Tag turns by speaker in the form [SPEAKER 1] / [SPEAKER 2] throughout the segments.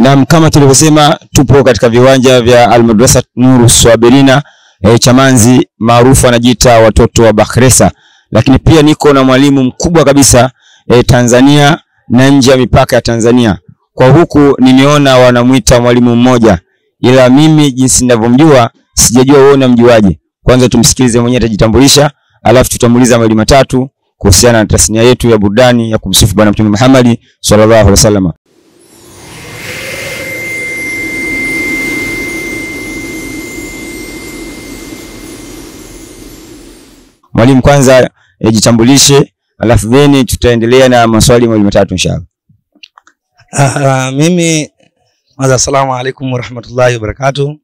[SPEAKER 1] Naam, kama tulivyosema tupo katika viwanja vya Almadrasa Nuru Swabirina e, Chamanzi maarufu anajiita watoto wa Bakhresa, lakini pia niko na mwalimu mkubwa kabisa e, Tanzania na nje ya mipaka ya Tanzania. Kwa huku nimeona wanamwita mwalimu mmoja, ila mimi jinsi ninavyomjua sijajua wewe unamjuaje. Kwanza tumsikilize mwenyewe atajitambulisha, alafu tutamuuliza mawili matatu kuhusiana na tasnia yetu ya burudani ya kumsifu Bwana Mtume Muhammad sallallahu alaihi wasallam. Mwalimu, kwanza e, jitambulishe, alafu then tutaendelea na maswali mawili matatu inshallah.
[SPEAKER 2] Uh, mimi kwanza, assalamu alaikum warahmatullahi wabarakatuh.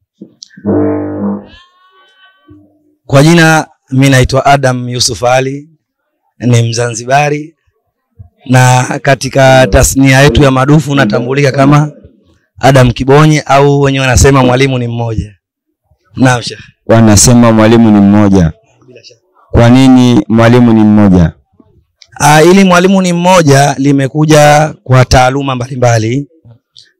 [SPEAKER 2] Kwa jina mi naitwa Adam Yusuf Ali, ni Mzanzibari na katika tasnia yetu ya madufu natambulika kama Adam Kibonye au wenyewe wanasema mwalimu ni mmoja. Naam Sheikh.
[SPEAKER 1] Wanasema mwalimu ni mmoja. Kwa nini mwalimu ni mmoja?
[SPEAKER 2] Aa, ili mwalimu ni mmoja limekuja kwa taaluma mbalimbali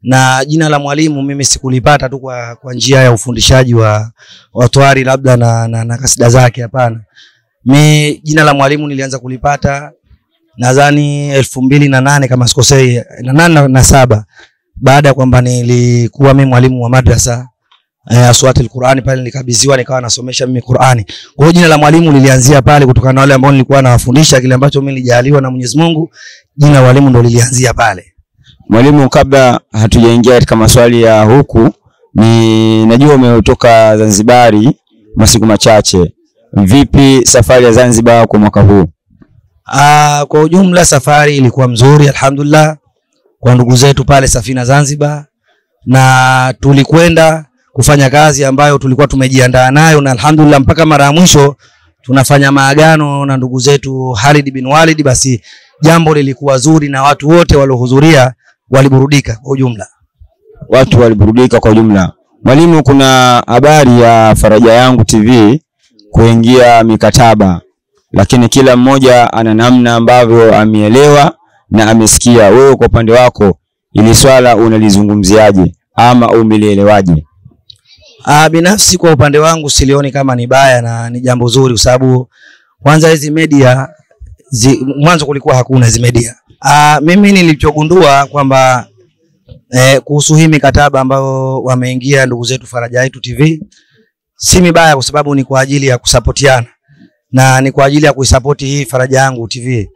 [SPEAKER 2] na jina la mwalimu mimi sikulipata tu kwa, kwa njia ya ufundishaji wa watwari labda na, na, na kasida zake. Hapana, mi jina la mwalimu nilianza kulipata nadhani elfu mbili na nane kama sikosei, na nane na, na saba baada ya kwamba nilikuwa mi mwalimu wa madrasa eh, Aswati al-Qur'ani pale nikabidhiwa nikawa nasomesha mimi Qur'ani. Kwa hiyo jina la mwalimu lilianzia pale kutokana na wale ambao nilikuwa nawafundisha kile ambacho mimi nilijaliwa na Mwenyezi Mungu, jina mwalimu ndo lilianzia pale.
[SPEAKER 1] Mwalimu, kabla hatujaingia katika maswali ya huku, ni najua umetoka Zanzibari masiku machache. Vipi safari ya Zanzibar kwa mwaka huu?
[SPEAKER 2] Ah, kwa ujumla safari ilikuwa mzuri alhamdulillah, kwa ndugu zetu pale Safina Zanzibar, na tulikwenda kufanya kazi ambayo tulikuwa tumejiandaa nayo, na alhamdulillah mpaka mara ya mwisho tunafanya maagano na ndugu zetu Khalid bin Walid, basi jambo lilikuwa zuri na watu wote waliohudhuria waliburudika kwa ujumla.
[SPEAKER 1] Watu waliburudika kwa ujumla. Mwalimu, kuna habari ya Faraja Yangu TV kuingia mikataba, lakini kila mmoja ana namna ambavyo ameelewa na amesikia. Wewe kwa upande wako ili swala unalizungumziaje ama umelielewaje?
[SPEAKER 2] Ah, binafsi kwa upande wangu silioni kama ni baya na ni jambo zuri, kwa sababu kwanza hizi media zi, mwanzo kulikuwa hakuna hizi media. Ah, mimi nilichogundua kwamba eh, kuhusu hii mikataba ambayo wameingia ndugu zetu Faraja Yetu TV si mibaya, kwa sababu ni kwa ajili ya kusapotiana na ni kwa ajili ya kuisapoti hii Faraja Yangu TV,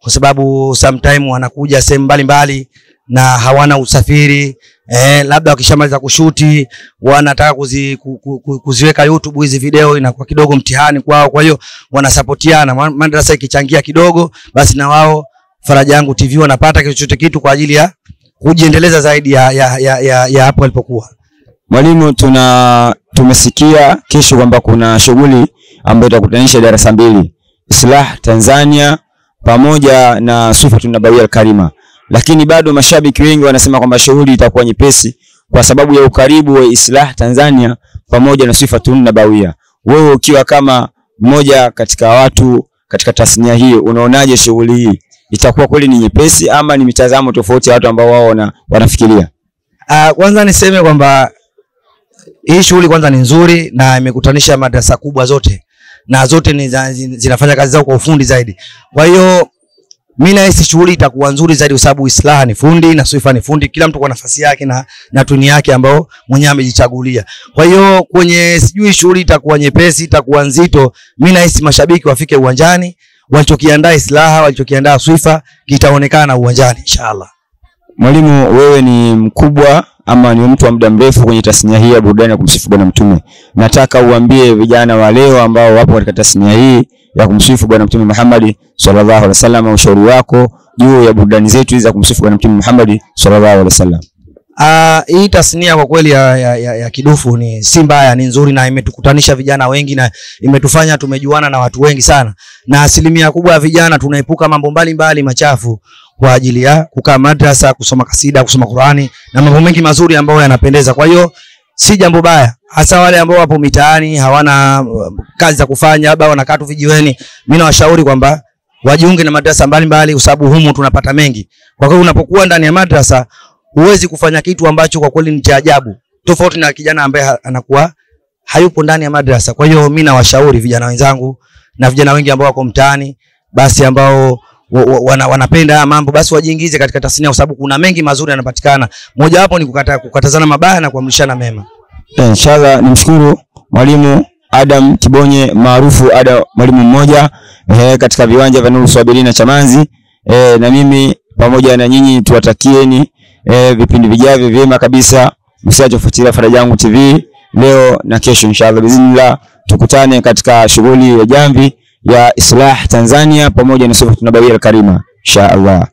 [SPEAKER 2] kwa sababu sometime wanakuja sehemu mbalimbali na hawana usafiri eh, labda wakishamaliza kushuti wanataka kuzi, ku, ku, ku, kuziweka YouTube hizi video, inakuwa kidogo mtihani kwao. Kwa hiyo wanasapotiana, madrasa ikichangia kidogo, basi na wao Faraja Yangu TV wanapata chochote kitu kwa ajili ya kujiendeleza zaidi ya, ya, ya, ya, ya hapo walipokuwa.
[SPEAKER 1] Mwalimu, tuna tumesikia kesho kwamba kuna shughuli ambayo itakutanisha darasa mbili Islah Tanzania pamoja na Sufa tunabawia Al-Karima, lakini bado mashabiki wengi wanasema kwamba shughuli itakuwa nyepesi kwa sababu ya ukaribu wa Islah Tanzania pamoja na Sifatun Bawia. Wewe ukiwa kama mmoja katika watu katika tasnia hii, unaonaje shughuli hii? Itakuwa kweli ni nyepesi ama ni mitazamo tofauti ya watu ambao wao wana, wanafikiria?
[SPEAKER 2] Uh, kwanza niseme kwamba hii shughuli kwanza ni nzuri na imekutanisha madarasa kubwa zote na zote ni zinafanya kazi zao kwa ufundi zaidi. Kwa hiyo mimi na nahisi shughuli itakuwa nzuri zaidi kwa sababu Islaha ni fundi na Swifa ni fundi, kila mtu kwa nafasi yake na, na tuni yake ambao mwenyewe amejichagulia. Kwa hiyo kwenye sijui shughuli itakuwa nyepesi, itakuwa nzito, mimi na hisi mashabiki wafike uwanjani, walichokiandaa Islaha, walichokiandaa Swifa kitaonekana uwanjani inshallah.
[SPEAKER 1] Mwalimu, wewe ni mkubwa ama ni mtu wa muda mrefu kwenye tasnia hii ya burudani ya kumsifu Bwana Mtume. Nataka uambie vijana wa leo ambao wapo katika tasnia hii ya kumsifu Bwana Mtume Muhammad sallallahu alaihi wasallam, ushauri wako juu ya burudani zetu za kumsifu Bwana Mtume Muhammad sallallahu alaihi wasallam.
[SPEAKER 2] Ah, hii tasnia kwa kweli ya, ya, ya, ya kidufu ni si mbaya, ni nzuri na imetukutanisha vijana wengi na imetufanya tumejuana na watu wengi sana, na asilimia kubwa ya vijana tunaepuka mambo mbalimbali machafu kwa ajili ya kukaa madrasa, kusoma kasida, kusoma Qurani na mambo mengi mazuri ambayo yanapendeza. Kwa hiyo si jambo baya, hasa wale ambao wapo mitaani hawana uh, kazi za kufanya, labda wanakaa tu vijiweni. Mimi nawashauri kwamba wajiunge na madrasa mbalimbali, kwa sababu humu tunapata mengi. Kwa hiyo unapokuwa ndani ya madrasa huwezi kufanya kitu ambacho kwa kweli ni cha ajabu, tofauti na kijana ambaye anakuwa hayupo ndani ya madrasa. Kwa hiyo mimi nawashauri vijana wenzangu na vijana wengi ambao wako mtaani, basi ambao wana, wanapenda haya mambo, basi wajiingize katika tasnia, kwa sababu kuna mengi mazuri yanapatikana. Mojawapo ni kukata, kukatazana mabaya na kuamrishana mema.
[SPEAKER 1] Eh, Inshallah nimshukuru mwalimu Adam Kibonye maarufu Ada mwalimu mmoja eh, katika viwanja vya Nuru Swabirina Chamanzi eh, na mimi pamoja na nyinyi tuwatakieni eh, vipindi vijavyo vyema kabisa. Msiache kufuatilia Faraja Yangu TV leo na kesho inshallah bizinillah, tukutane katika shughuli ya jamvi ya Islah Tanzania pamoja na Suhbatu Nabawiyya Karima inshallah.